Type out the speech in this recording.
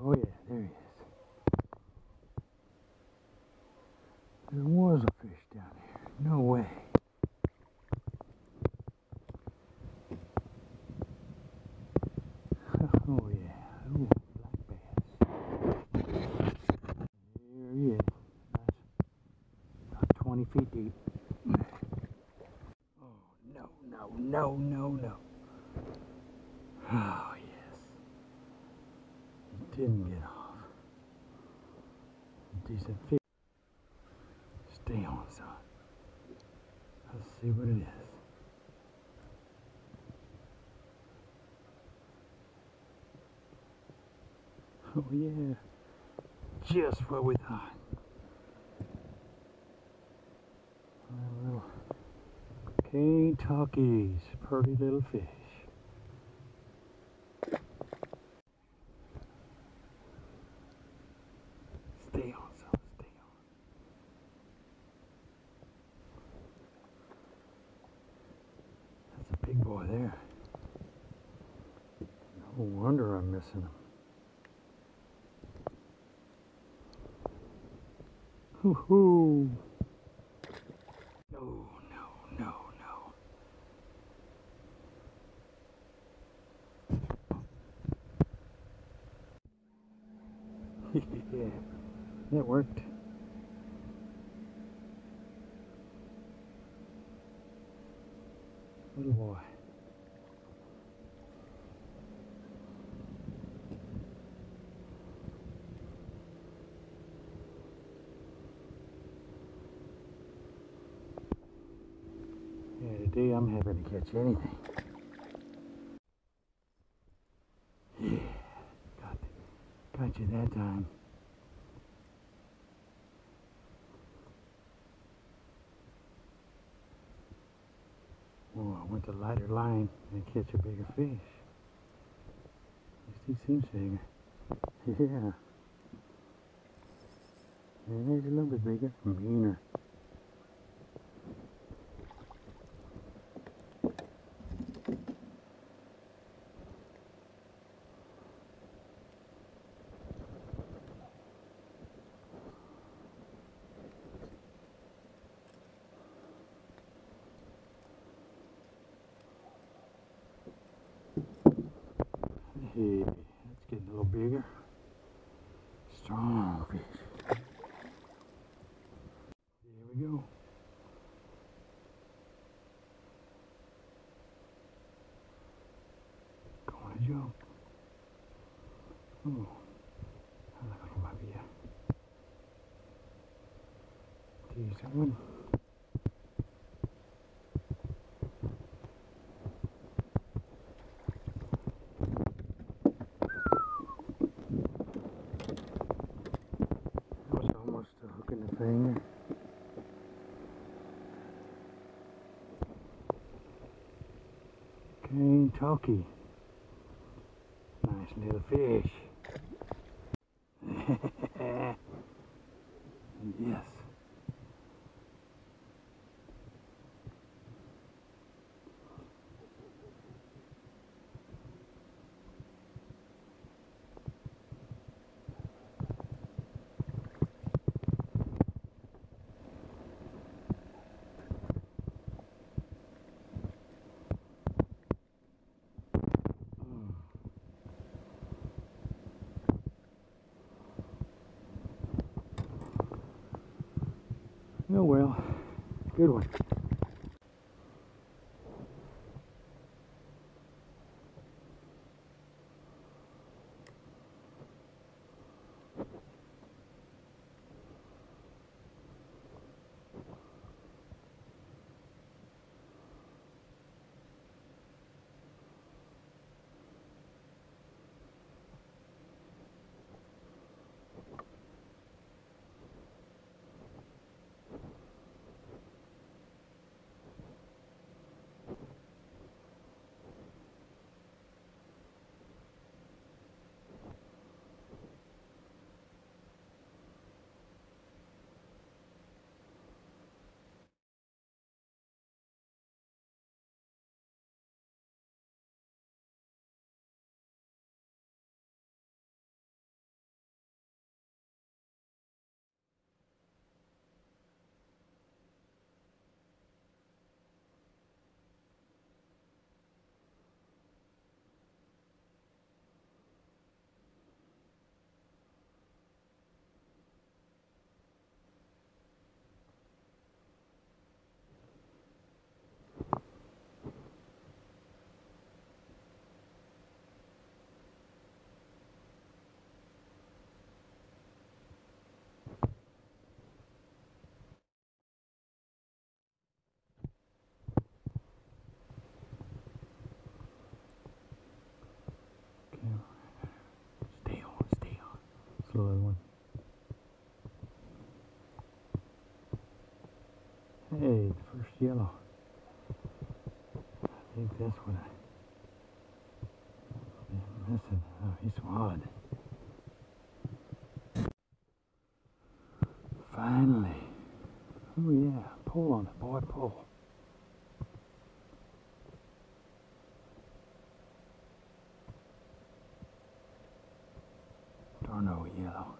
Oh yeah, there he is. There was a fish down here. No way. Oh yeah. Black bass. There he is. About 20 feet deep. Oh no, no, no, no, no. Oh. Didn't get off. Decent fish. Stay on, son. Let's see what it is. Oh yeah. Just what we thought. Little Kentucky's pretty little fish. Stay on, son. Stay on. That's a big boy there. No wonder I'm missing him. Hoo hoo. No, no, no, no. yeah, that worked. Little boy. Today I'm happy to catch anything. Yeah, got, got you that time. Oh, I went to lighter line and catch a bigger fish. At least he seems bigger. Yeah. Yeah, he's a little bit bigger, meaner. Hey, that's getting a little bigger. Strong fish. There we go. Going to jump. Oh, looks like it might be decent one. That was almost a hook in the finger. Kentucky. Nice little fish. yes. Good one. The little one. Hey, first yellow. I think that's what I been missing. Oh, he swallowed. Finally. Oh yeah, pull on it, boy, pull. Oh, Darno yellow.